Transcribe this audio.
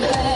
Yeah.